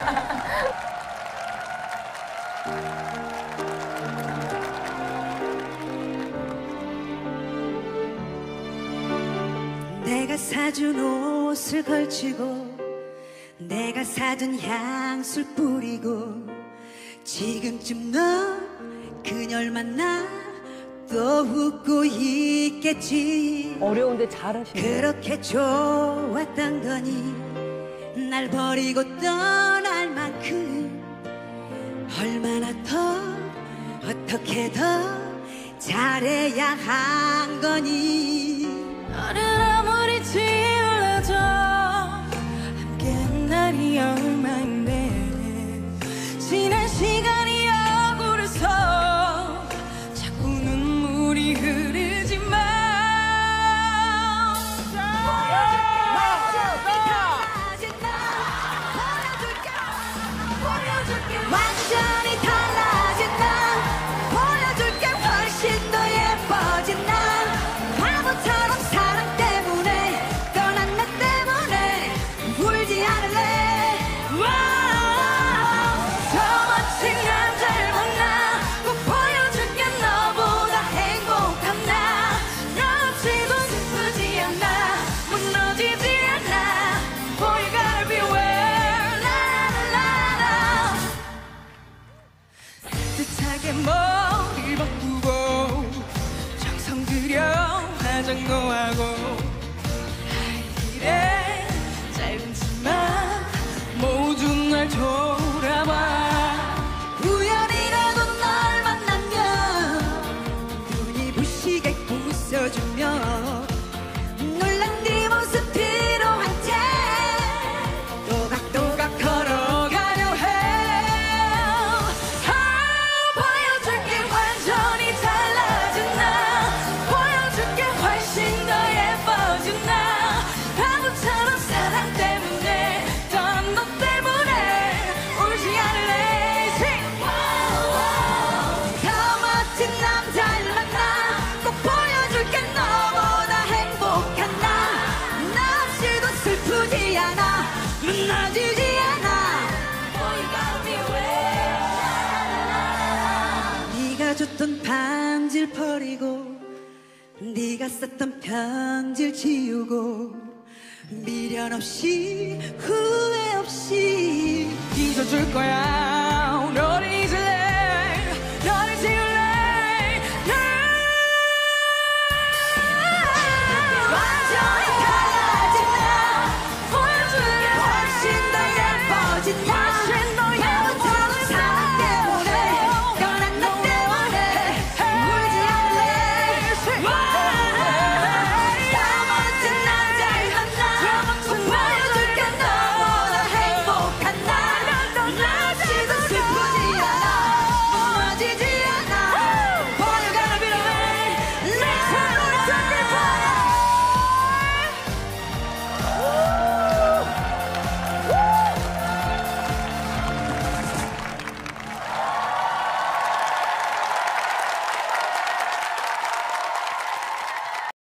내가 사준 옷을 걸치고 내가 사준 향수 뿌리고 지금쯤 너 그녀를 만나 또 웃고 있겠지. 어려운데 잘하시네. 그렇게 좋았던 거니. 날 버리고 떠날 만큼 얼마나 더 어떻게 더 잘해야 한 거니? 너를 아무리 지워 shine. 등등하고 썼던 반질 버리고 네가 썼던 편지를 지우고 미련 없이 후회 없이 잊어줄 거야.